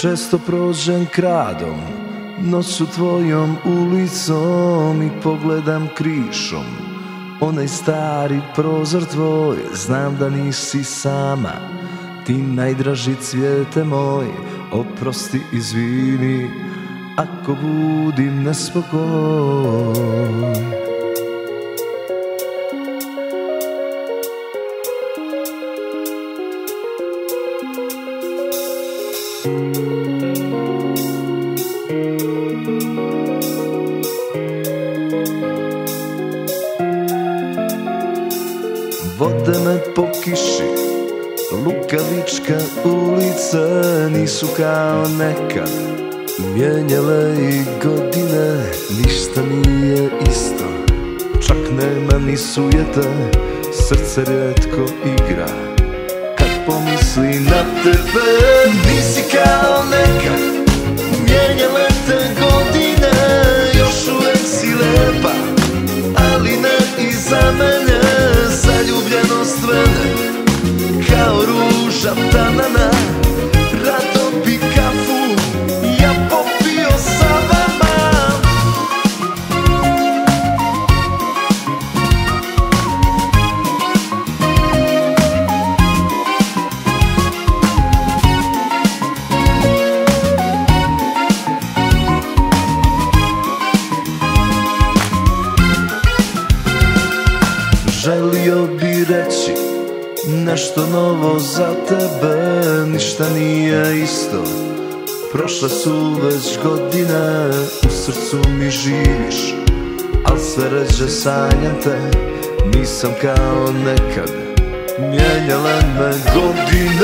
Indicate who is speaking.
Speaker 1: Često prođem kradom Noću tvojom ulicom I pogledam krišom. Onaj stari prozor tvoj Znam da nisi sama. Ti najdraži cvijete moj Oprosti, izvini Ako budim nespokoj Vode me po kiši Lukavička ulica Nisu kao nekad Mijenjale i godine Ništa nije isto. Čak nema ni sujeta Srce rijetko igra pomisli na tebe. Nisi kao nekad Mijenjale te godine. Još uvijek si lepa Ali ne i za mene Želio bi reći Nešto novo za tebe Ništa nije isto. Prošle su već godine U srcu mi živiš Al sve ređe sanjam te Nisam kao nekad Mijenjale me godine